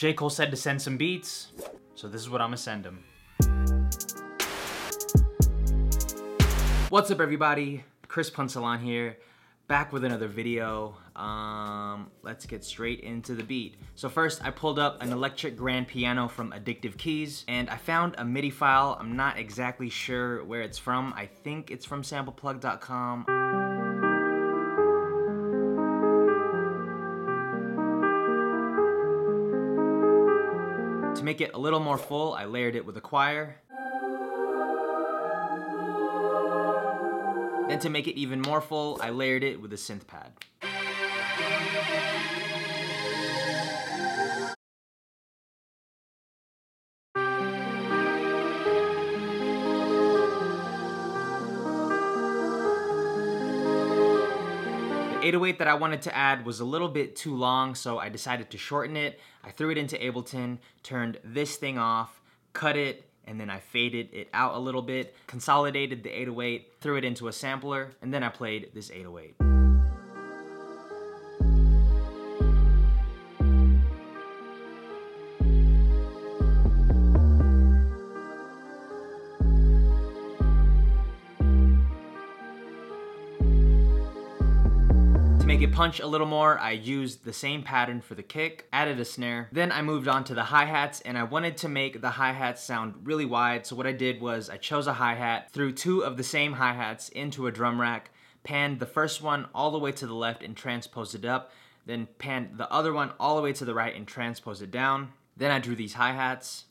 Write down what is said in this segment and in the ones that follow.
J. Cole said to send some beats, so this is what I'm gonna send him. What's up everybody? Chris Punsalan here, back with another video. Um, let's get straight into the beat. So first, I pulled up an electric grand piano from Addictive Keys, and I found a MIDI file. I'm not exactly sure where it's from. I think it's from sampleplug.com. To make it a little more full, I layered it with a choir. Then to make it even more full, I layered it with a synth pad. 808 that I wanted to add was a little bit too long, so I decided to shorten it. I threw it into Ableton, turned this thing off, cut it, and then I faded it out a little bit, consolidated the 808, threw it into a sampler, and then I played this 808. Make it punch a little more, I used the same pattern for the kick, added a snare. Then I moved on to the hi-hats and I wanted to make the hi-hats sound really wide. So what I did was I chose a hi-hat, threw two of the same hi-hats into a drum rack, panned the first one all the way to the left and transposed it up, then panned the other one all the way to the right and transposed it down. Then I drew these hi-hats.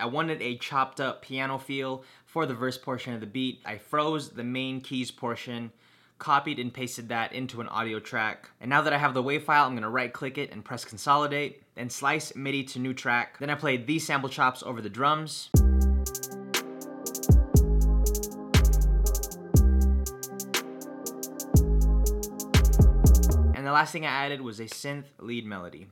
I wanted a chopped up piano feel for the verse portion of the beat. I froze the main keys portion, copied and pasted that into an audio track. And now that I have the WAV file, I'm gonna right click it and press consolidate, then slice MIDI to new track. Then I played these sample chops over the drums. And the last thing I added was a synth lead melody.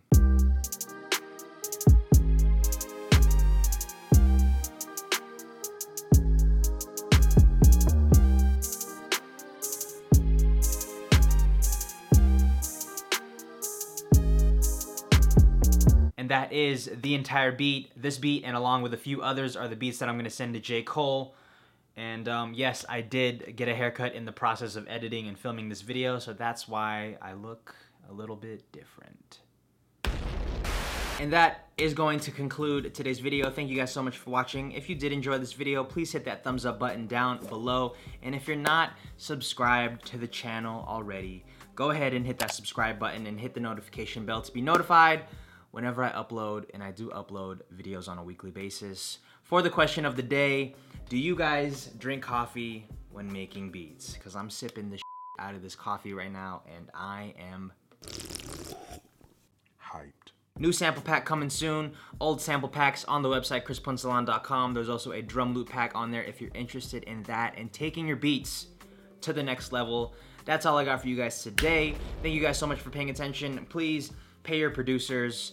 And that is the entire beat. This beat and along with a few others are the beats that I'm gonna send to J. Cole. And um, yes, I did get a haircut in the process of editing and filming this video, so that's why I look a little bit different. And that is going to conclude today's video. Thank you guys so much for watching. If you did enjoy this video, please hit that thumbs up button down below. And if you're not subscribed to the channel already, go ahead and hit that subscribe button and hit the notification bell to be notified whenever I upload, and I do upload videos on a weekly basis. For the question of the day, do you guys drink coffee when making beats? Because I'm sipping the out of this coffee right now, and I am hyped. New sample pack coming soon. Old sample packs on the website, chrispunsalan.com. There's also a drum loop pack on there if you're interested in that and taking your beats to the next level. That's all I got for you guys today. Thank you guys so much for paying attention. Please pay your producers,